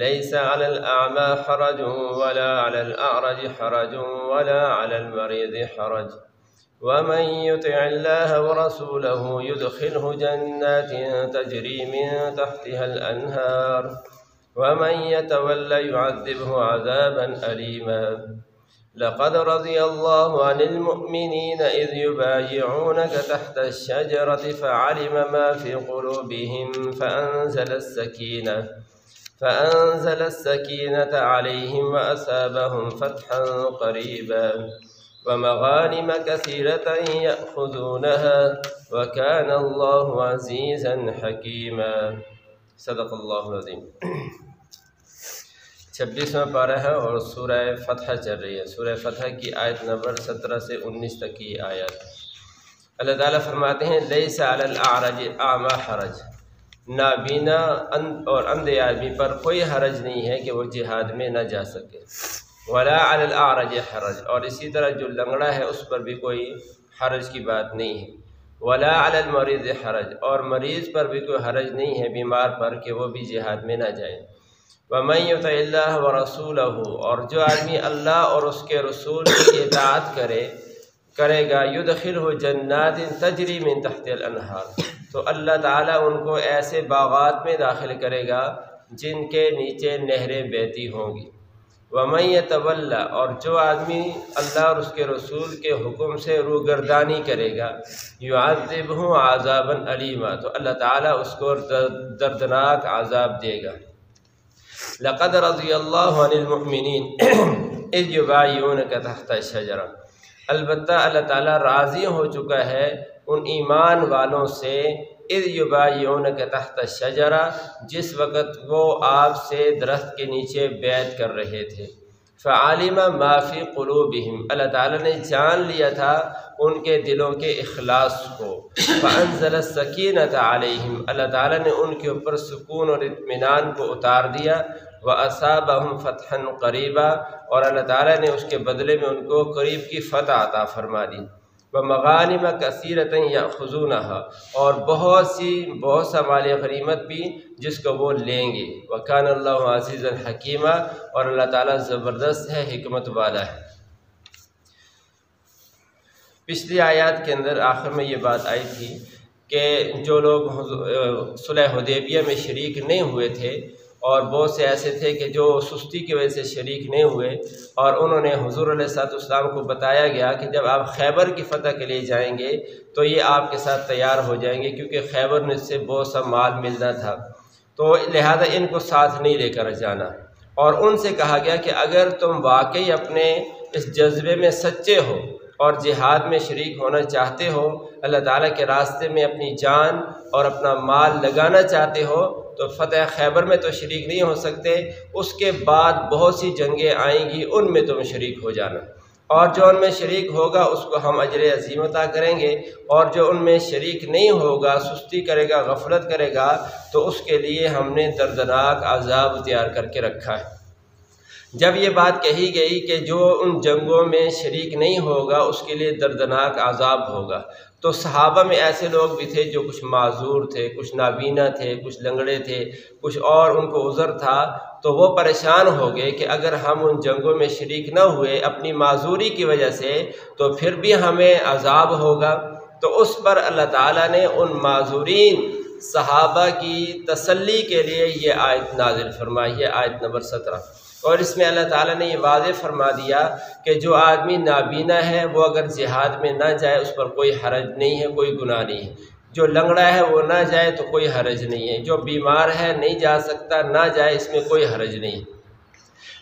ليس على الأعمى حرج ولا على الأعرج حرج ولا على المريض حرج. ومن يطع الله ورسوله يدخله جنات تجري من تحتها الأنهار. ومن يتولى يعذبه عذابا أليما. لقد رضي الله عن المؤمنين إذ يبايعونك تحت الشجرة فعلم ما في قلوبهم فأنزل السكينة. فأنزل السكينة عليهم وأسابهم فتحا قريبا ومغانم كثيرة يأخذونها وكان الله عزيزا حكيما. صدق الله العظيم. چھبیسواں پارہ ہے اور سورہ فتح چل رہی ہے. سورہ فتح کی آیت نمبر سترہ سے انیس تک کی آیت. اللہ تعالیٰ فرماتے ہیں لیس علی الاعرج اعما حرج. نابینا اور اندھے آدمی پر کوئی حرج نہیں ہے کہ وہ جہاد میں نہ جا سکے۔ ولا علی حرج۔ اور اسی طرح جو لنگڑا ہے اس پر بھی کوئی حرج کی بات نہیں ہے۔ ولا المریض حرج۔ اور مریض پر بھی کوئی حرج نہیں ہے، بیمار پر کہ وہ بھی جہاد میں نہ جائے۔ ومن يطع اللہ و رسول اور جو آدمی اللہ اور اس کے رسول کی اطاعت کرے کرے گا یدخل ہو جنات تجری من تحت الانہار۔ تو اللہ تعالیٰ ان کو ایسے باغات میں داخل کرے گا جن کے نیچے نہریں بہتی ہوں گی۔ ومن يتولى اور جو آدمی اللہ اور اس کے رسول کے حکم سے روگردانی کرے گا، يعذبه عذابا علیما تو اللہ تعالیٰ اس کو دردناک عذاب دے گا۔ لقد رضی اللہ عن المؤمنین اذ یبایعونک تحت الشجرہ البتہ اللہ تعالیٰ راضی ہو چکا ہے ان ایمان والوں سے اذ یبایعونک تحت الشجرہ، جس وقت وہ آپ سے درخت کے نیچے بیعت کر رہے تھے۔ فعالم ما فی قلوبہم، اللہ تعالیٰ نے جان لیا تھا ان کے دلوں کے اخلاص کو۔ فانزل السکینت علیہم، اللہ تعالیٰ نے ان کے اوپر سکون اور اطمینان کو اتار دیا۔ و اصابہم فتحا قریبا اور اللہ تعالیٰ نے اس کے بدلے میں ان کو قریب کی فتح عطا فرما دی۔ و مغانم کثیرت یا خزونہ اور بہت سی، بہت سا مال غنیمت بھی جس کو وہ لیں گے۔ وکان اللہ عزیز الحکیمہ اور اللہ تعالیٰ زبردست ہے، حکمت والا ہے۔ پچھلی آیات کے اندر آخر میں یہ بات آئی تھی کہ جو لوگ صلح حدیبیہ میں شریک نہیں ہوئے تھے اور بہت سے ایسے تھے کہ جو سستی کی وجہ سے شریک نہیں ہوئے اور انہوں نے حضور علیہ صاحب اسلام کو بتایا گیا کہ جب آپ خیبر کی فتح کے لیے جائیں گے تو یہ آپ کے ساتھ تیار ہو جائیں گے کیونکہ خیبر میں سے بہت سا مال ملنا تھا۔ تو لہذا ان کو ساتھ نہیں لے کر جانا۔ اور ان سے کہا گیا کہ اگر تم واقعی اپنے اس جذبے میں سچے ہو اور جہاد میں شریک ہونا چاہتے ہو، اللہ تعالیٰ کے راستے میں اپنی جان اور اپنا مال لگانا چاہتے ہو، تو فتح خیبر میں تو شریک نہیں ہو سکتے، اس کے بعد بہت سی جنگیں آئیں گی، ان میں تم شریک ہو جانا۔ اور جو ان میں شریک ہوگا، اس کو ہم اجر عظیم عطا کریں گے۔ اور جو ان میں شریک نہیں ہوگا، سستی کرے گا، غفلت کرے گا، تو اس کے لیے ہم نے دردناک عذاب تیار کر کے رکھا ہے۔ جب یہ بات کہی گئی کہ جو ان جنگوں میں شریک نہیں ہوگا، اس کے لیے دردناک عذاب ہوگا۔ تو صحابہ میں ایسے لوگ بھی تھے جو کچھ معذور تھے، کچھ نابینا تھے، کچھ لنگڑے تھے، کچھ اور ان کو عذر تھا۔ تو وہ پریشان ہو گئے کہ اگر ہم ان جنگوں میں شریک نہ ہوئے اپنی معذوری کی وجہ سے، تو پھر بھی ہمیں عذاب ہوگا۔ تو اس پر اللہ تعالیٰ نے ان معذورین صحابہ کی تسلی کے لیے یہ آیت نازل فرمائی ہے، آیت نمبر سترہ۔ اور اس میں اللہ تعالیٰ نے یہ واضح فرما دیا کہ جو آدمی نابینا ہے، وہ اگر جہاد میں نہ جائے، اس پر کوئی حرج نہیں ہے، کوئی گناہ نہیں ہے۔ جو لنگڑا ہے، وہ نہ جائے تو کوئی حرج نہیں ہے۔ جو بیمار ہے، نہیں جا سکتا، نہ جائے، اس میں کوئی حرج نہیں۔ ہے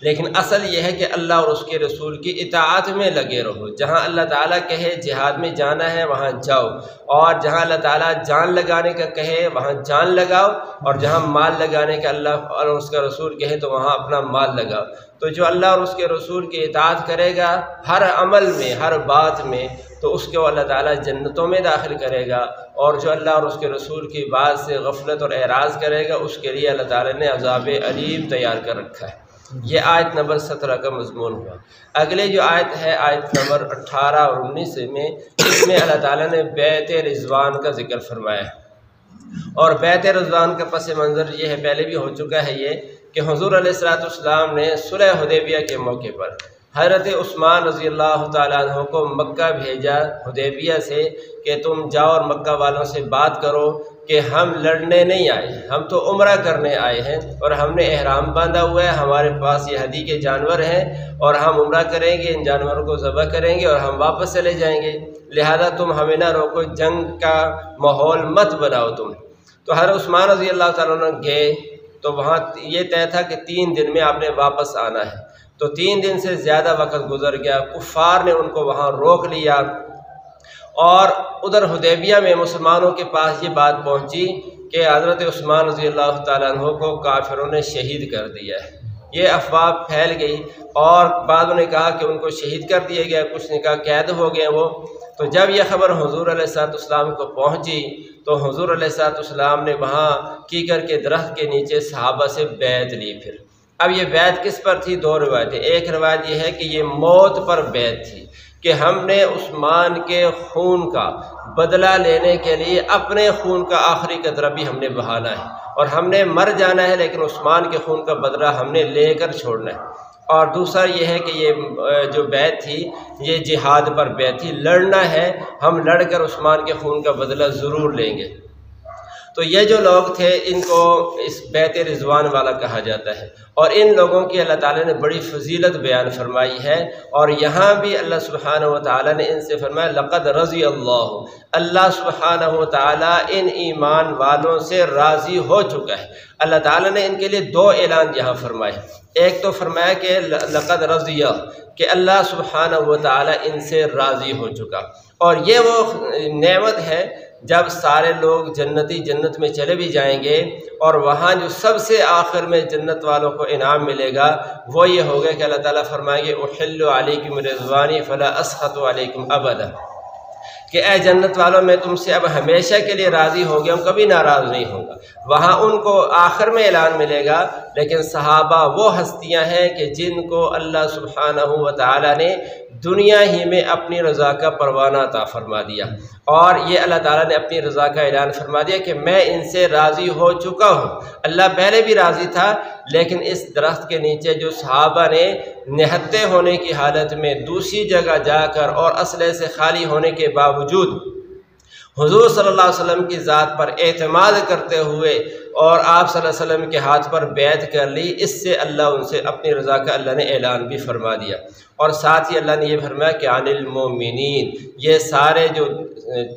لیکن اصل یہ ہے کہ اللہ اور اس کے رسول کی اطاعت میں لگے رہو۔ جہاں اللہ تعالیٰ کہے جہاد میں جانا ہے، وہاں جاؤ۔ اور جہاں اللہ تعالیٰ جان لگانے کا کہے، وہاں جان لگاؤ۔ اور جہاں مال لگانے کا اللہ اور اس کا رسول کہے، تو وہاں اپنا مال لگاؤ۔ تو جو اللہ اور اس کے رسول کی اطاعت کرے گا ہر عمل میں، ہر بات میں، تو اس کو اللہ تعالیٰ جنتوں میں داخل کرے گا۔ اور جو اللہ اور اس کے رسول کی بات سے غفلت اور اعراض کرے گا، اس کے لیے اللہ تعالیٰ نے عذاب علیم تیار کر رکھا ہے۔ یہ آیت نمبر سترہ کا مضمون ہوا۔ اگلے جو آیت ہے، آیت نمبر اٹھارہ اور انیس میں، اس میں اللہ تعالیٰ نے بیت رضوان کا ذکر فرمایا اور بیت رضوان کا پس منظر یہ ہے، پہلے بھی ہو چکا ہے یہ کہ حضور علیہ السلاۃ والسلام نے صلح حدیبیہ کے موقع پر حضرت عثمان رضی اللہ تعالیٰ عنہ کو مکہ بھیجا۔ حدیبیہ سے کہ تم جاؤ اور مکہ والوں سے بات کرو۔ کہ ہم لڑنے نہیں آئے، ہم تو عمرہ کرنے آئے ہیں اور ہم نے احرام باندھا ہوا ہے، ہمارے پاس یہ حدی کے جانور ہیں اور ہم عمرہ کریں گے، ان جانوروں کو ذبح کریں گے اور ہم واپس چلے جائیں گے۔ لہذا تم ہمیں نہ روکو، جنگ کا ماحول مت بناؤ تم۔ تو ہر عثمان رضی اللہ تعالیٰ عنہ گئے، تو وہاں یہ طے تھا کہ تین دن میں آپ نے واپس آنا ہے۔ تو تین دن سے زیادہ وقت گزر گیا، کفار نے ان کو وہاں روک لیا۔ اور ادھر حدیبیہ میں مسلمانوں کے پاس یہ بات پہنچی کہ حضرت عثمان رضی اللہ تعالیٰ عنہ کو کافروں نے شہید کر دیا ہے۔ یہ افواہ پھیل گئی اور بعضوں نے کہا کہ ان کو شہید کر دیا گیا کچھ نے کہا قید ہو گئے وہ۔ تو جب یہ خبر حضور علیہ السلاۃ السلام کو پہنچی تو حضور علیہ السلاۃ السلام نے وہاں کیکر کے درخت کے نیچے صحابہ سے بیت لی پھر۔ اب یہ بیت کس پر تھی؟ دو روایتیں۔ ایک روایت یہ ہے کہ یہ موت پر بیت تھی۔ کہ ہم نے عثمان کے خون کا بدلہ لینے کے لیے اپنے خون کا آخری قطرہ بھی ہم نے بہانا ہے اور ہم نے مر جانا ہے لیکن عثمان کے خون کا بدلہ ہم نے لے کر چھوڑنا ہے۔ اور دوسرا یہ ہے کہ یہ جو بیت تھی، یہ جہاد پر بیت تھی۔ لڑنا ہے، ہم لڑ کر عثمان کے خون کا بدلہ ضرور لیں گے۔ تو یہ جو لوگ تھے، ان کو اس بیت رضوان والا کہا جاتا ہے۔ اور ان لوگوں کی اللہ تعالیٰ نے بڑی فضیلت بیان فرمائی ہے۔ اور یہاں بھی اللہ سبحانہ و تعالیٰ نے ان سے فرمایا، لقد رضی اللہ۔ اللہ سبحانہ و تعالیٰ ان ایمان والوں سے راضی ہو چکا ہے۔ اللہ تعالیٰ نے ان کے لیے دو اعلان یہاں فرمائے۔ ایک تو فرمایا کہ لقد رضی کہ اللہ سبحانہ و تعالیٰ ان سے راضی ہو چکا۔ اور یہ وہ نعمت ہے جب سارے لوگ جنتی جنت میں چلے بھی جائیں گے اور وہاں جو سب سے آخر میں جنت والوں کو انعام ملے گا، وہ یہ ہوگا کہ اللہ تعالیٰ فرمائیں گے، احل علیکم رضوانی فلا اسخط علیکم ابدا کہ اے جنت والوں، میں تم سے اب ہمیشہ کے لیے راضی ہو گیا ہوں کبھی ناراض نہیں ہوں گا وہاں ان کو آخر میں اعلان ملے گا، لیکن صحابہ وہ ہستیاں ہیں کہ جن کو اللہ سبحانہ و تعالیٰ نے دنیا ہی میں اپنی رضا کا پروانہ عطا فرما دیا۔ اور یہ اللہ تعالیٰ نے اپنی رضا کا اعلان فرما دیا کہ میں ان سے راضی ہو چکا ہوں۔ اللہ پہلے بھی راضی تھا، لیکن اس درخت کے نیچے جو صحابہ نے نہتے ہونے کی حالت میں دوسری جگہ جا کر اور اسلحے سے خالی ہونے کے باوجود حضور صلی اللہ علیہ وسلم کی ذات پر اعتماد کرتے ہوئے اور آپ صلی اللہ علیہ وسلم کے ہاتھ پر بیعت کر لی، اس سے اللہ ان سے اپنی رضا کا اللہ نے اعلان بھی فرما دیا۔ اور ساتھ ہی اللہ نے یہ فرمایا کہ عن المومنین یہ سارے جو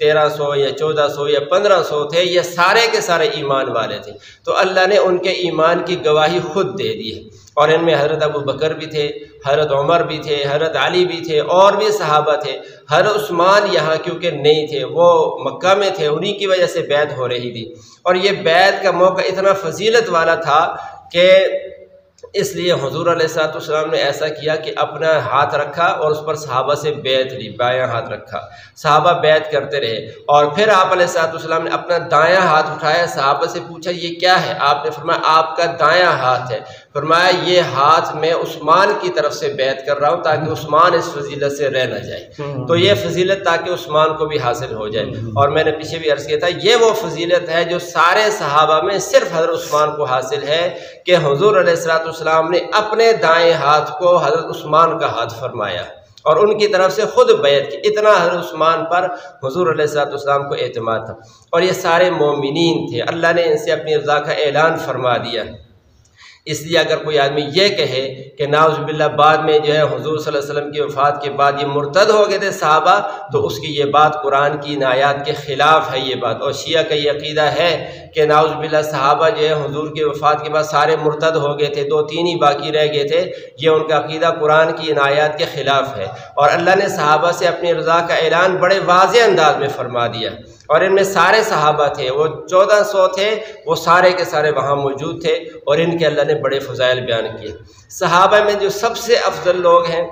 تیرہ سو یا چودہ سو یا پندرہ سو تھے، یہ سارے کے سارے ایمان والے تھے۔ تو اللہ نے ان کے ایمان کی گواہی خود دے دی ہے۔ اور ان میں حضرت ابو بکر بھی تھے، حضرت عمر بھی تھے، حضرت علی بھی تھے، اور بھی صحابہ تھے۔ حضرت عثمان یہاں کیونکہ نہیں تھے، وہ مکہ میں تھے، انہی کی وجہ سے بیت ہو رہی تھی۔ اور یہ بیت کا موقع اتنا فضیلت والا تھا کہ اس لیے حضور علیہ السلاۃ والسلام نے ایسا کیا کہ اپنا ہاتھ رکھا اور اس پر صحابہ سے بیت لی، بایاں ہاتھ رکھا۔ صحابہ بیت کرتے رہے اور پھر آپ علیہ السلاۃ والسلام نے اپنا دایاں ہاتھ اٹھایا، صحابہ سے پوچھا، یہ کیا ہے؟ آپ نے فرمایا، آپ کا دایاں ہاتھ ہے۔ فرمایا یہ ہاتھ میں عثمان کی طرف سے بیت کر رہا ہوں تاکہ عثمان اس فضیلت سے رہ نہ جائے۔ تو یہ فضیلت تاکہ عثمان کو بھی حاصل ہو جائے۔ اور میں نے پیچھے بھی عرض کیا تھا یہ وہ فضیلت ہے جو سارے صحابہ میں صرف حضرت عثمان کو حاصل ہے کہ حضور علیہ السلاۃ والسلام نے اپنے دائیں ہاتھ کو حضرت عثمان کا ہاتھ فرمایا۔ اور ان کی طرف سے خود بیعت کی۔ اتنا حضرت عثمان پر حضور علیہ السلاۃ والسلام کو اعتماد تھا۔ اور یہ سارے مومنین تھے۔ اللہ نے ان سے اپنی رضا کا اعلان فرما دیا۔ اس لیے اگر کوئی آدمی یہ کہے کہ ناؤز باللہ بعد میں جو ہے حضور صلی اللہ علیہ وسلم کی وفات کے بعد یہ مرتد ہو گئے تھے صحابہ، تو اس کی یہ بات قرآن کی نایات کے خلاف ہے یہ بات۔ اور شیعہ کا یہ عقیدہ ہے کہ ناؤز باللہ صحابہ جو ہے حضور کی وفات کے بعد سارے مرتد ہو گئے تھے، دو تین ہی باقی رہ گئے تھے، یہ ان کا عقیدہ قرآن کی نایات کے خلاف ہے۔ اور اللہ نے صحابہ سے اپنی رضا کا اعلان بڑے واضح انداز میں فرما دیا۔ اور ان میں سارے صحابہ تھے، وہ چودہ سو تھے، وہ سارے کے سارے وہاں موجود تھے اور ان کے اللہ نے بڑے فضائل بیان کیے۔ صحابہ میں جو سب سے افضل لوگ ہیں،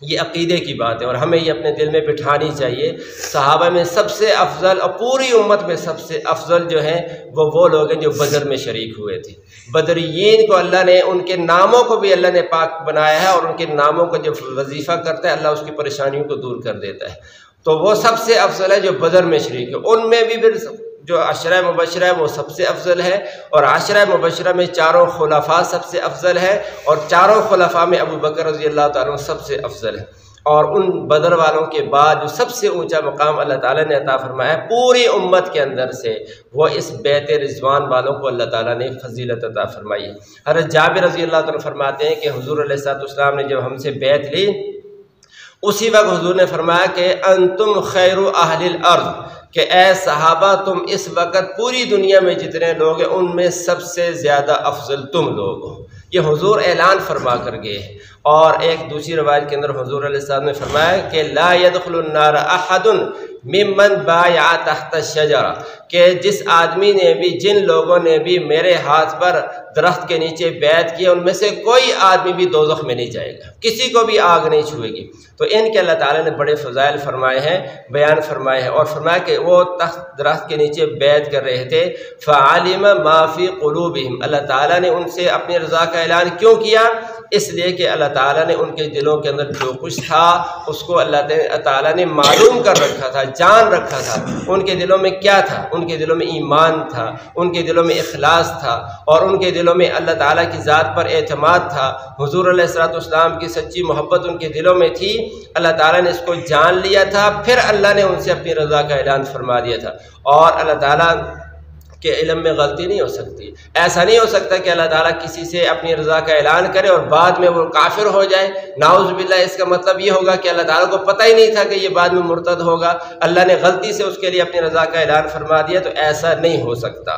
یہ عقیدے کی بات ہے اور ہمیں یہ اپنے دل میں بٹھانی چاہیے۔ صحابہ میں سب سے افضل اور پوری امت میں سب سے افضل جو ہیں، وہ وہ لوگ ہیں جو بدر میں شریک ہوئے تھے۔ بدریین کو اللہ نے، ان کے ناموں کو بھی اللہ نے پاک بنایا ہے اور ان کے ناموں کو جو وظیفہ کرتا ہے، اللہ اس کی پریشانیوں کو دور کر دیتا ہے۔ تو وہ سب سے افضل ہے جو بدر میں شریک ہے۔ ان میں بھی پھر جو عشرہ مبشرہ ہے وہ سب سے افضل ہے۔ اور عشرہ مبشرہ میں چاروں خلفاء سب سے افضل ہے۔ اور چاروں خلفاء میں ابو بکر رضی اللہ تعالیٰ سب سے افضل ہے۔ اور ان بدر والوں کے بعد جو سب سے اونچا مقام اللہ تعالیٰ نے عطا فرمایا ہے پوری امت کے اندر سے، وہ اس بیت رضوان والوں کو اللہ تعالیٰ نے فضیلت عطا فرمائی ہے۔ حضرت جابر رضی اللہ تعالیٰ فرماتے ہیں کہ حضور علیہ صاحب السلام نے جب ہم سے بیت لی اسی وقت حضور نے فرمایا کہ انتم خیر اہل الارض، کہ اے صحابہ، تم اس وقت پوری دنیا میں جتنے لوگ ہیں، ان میں سب سے زیادہ افضل تم لوگ ہو۔ یہ حضور اعلان فرما کر گئے۔ اور ایک دوسری روایت کے اندر حضور علیہ السلام نے فرمایا کہ لا يدخل النار احد ممن بایا تحت الشجرہ کہ جس آدمی نے بھی، جن لوگوں نے بھی میرے ہاتھ پر درخت کے نیچے بیعت کیا ان میں سے کوئی آدمی بھی دوزخ میں نہیں جائے گا، کسی کو بھی آگ نہیں چھوئے گی۔ تو ان کے اللہ تعالیٰ نے بڑے فضائل فرمائے ہیں، بیان فرمائے ہیں اور فرمایا کہ وہ تخت درخت کے نیچے بیعت کر رہے تھے۔ فعالم معافی قلوبہم اللہ تعالیٰ نے ان سے اپنی رضا کا اعلان کیوں کیا؟ اس لیے کہ اللہ تعالیٰ نے ان کے دلوں کے اندر جو کچھ تھا، اس کو اللہ تعالیٰ نے معلوم کر رکھا تھا، جان رکھا تھا۔ ان کے دلوں میں کیا تھا؟ ان کے دلوں میں ایمان تھا، ان کے دلوں میں اخلاص تھا، اور ان کے دلوں میں اللہ تعالیٰ کی ذات پر اعتماد تھا۔ حضور علیہ السلاۃ والسلام کی سچی محبت ان کے دلوں میں تھی۔ اللہ تعالیٰ نے اس کو جان لیا تھا، پھر اللہ نے ان سے اپنی رضا کا اعلان فرما دیا تھا۔ اور اللہ تعالیٰ کہ علم میں غلطی نہیں ہو سکتی۔ ایسا نہیں ہو سکتا کہ اللہ تعالیٰ کسی سے اپنی رضا کا اعلان کرے اور بعد میں وہ کافر ہو جائے۔ ناؤز باللہ، اس کا مطلب یہ ہوگا کہ اللہ تعالیٰ کو پتہ ہی نہیں تھا کہ یہ بعد میں مرتد ہوگا۔ اللہ نے غلطی سے اس کے لیے اپنی رضا کا اعلان فرما دیا تو ایسا نہیں ہو سکتا۔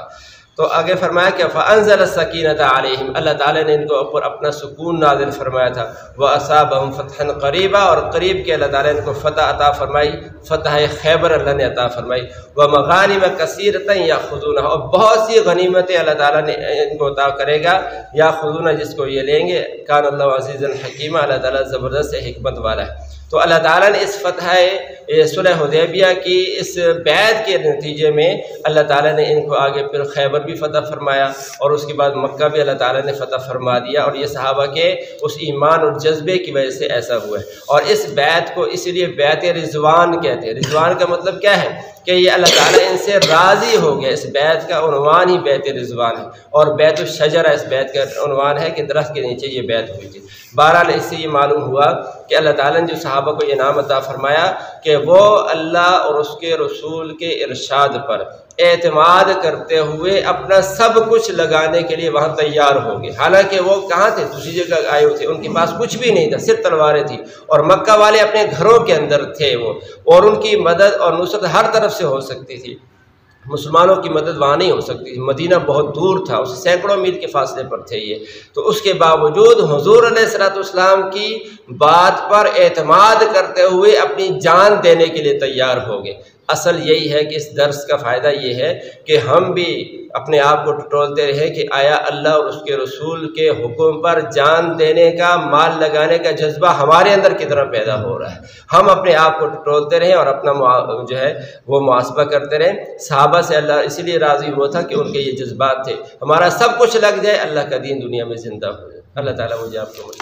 تو آگے فرمایا کہ فنزل السکینت علیہم اللہ تعالیٰ نے ان کو اوپر اپنا سکون نازل فرمایا تھا۔ وہ اصاب فتح قریبہ اور قریب کے اللہ تعالیٰ نے ان کو فتح عطا فرمائی۔ فتح خیبر اللہ نے عطا فرمائی۔ وہ مغانم کثیرتیں یا خزونہ اور بہت سی غنیمتیں اللہ تعالیٰ نے ان کو عطا کرے گا۔ یا خزونہ جس کو یہ لیں گے۔ کان اللہ عزیز الحکیمہ اللہ تعالیٰ زبردست حکمت والا ہے۔ تو اللہ تعالیٰ نے اس فتح صلح حدیبیہ کی اس بیعت کے نتیجے میں اللہ تعالیٰ نے ان کو آگے پھر خیبر بھی فتح فرمایا اور اس کے بعد مکہ بھی اللہ تعالیٰ نے فتح فرما دیا اور یہ صحابہ کے اس ایمان اور جذبے کی وجہ سے ایسا ہوا ہے اور اس بیعت کو اس لیے بیعت رضوان کہتے ہیں۔ رضوان کا مطلب کیا ہے؟ کہ یہ اللہ تعالیٰ ان سے راضی ہو گیا اس بیت کا عنوان ہی بیت رضوان ہے اور بیت الشجرہ اس بیت کا عنوان ہے کہ درخت کے نیچے یہ بیت ہوئی تھی۔ بہرحال اس سے یہ معلوم ہوا کہ اللہ تعالیٰ نے جو صحابہ کو یہ نام عطا فرمایا کہ وہ اللہ اور اس کے رسول کے ارشاد پر اعتماد کرتے ہوئے اپنا سب کچھ لگانے کے لیے وہاں تیار ہو گئے۔ حالانکہ وہ کہاں تھے؟ دوسری جگہ آئے ہوئے تھے۔ ان کے پاس کچھ بھی نہیں تھا، صرف تلواریں تھیں۔ اور مکہ والے اپنے گھروں کے اندر تھے وہ، اور ان کی مدد اور نصرت ہر طرف سے ہو سکتی تھی۔ مسلمانوں کی مدد وہاں نہیں ہو سکتی۔ تھی مدینہ بہت دور تھا اس سینکڑوں میل کے فاصلے پر تھے یہ۔ تو اس کے باوجود حضور علیہ السلاۃ والسلام کی بات پر اعتماد کرتے ہوئے اپنی جان دینے کے لیے تیار ہو گئے۔ اصل یہی ہے کہ اس درس کا فائدہ یہ ہے کہ ہم بھی اپنے آپ کو ٹٹولتے رہیں کہ آیا اللہ اور اس کے رسول کے حکم پر جان دینے کا، مال لگانے کا جذبہ ہمارے اندر کتنا پیدا ہو رہا ہے۔ ہم اپنے آپ کو ٹٹولتے رہیں اور اپنا جو ہے، وہ محاسبہ کرتے رہیں صحابہ سے اللہ اسی لیے راضی ہوا تھا کہ ان کے یہ جذبات تھے۔ ہمارا سب کچھ لگ جائے، اللہ کا دین دنیا میں زندہ ہو جائے۔ اللہ تعالیٰ مجھے آپ کو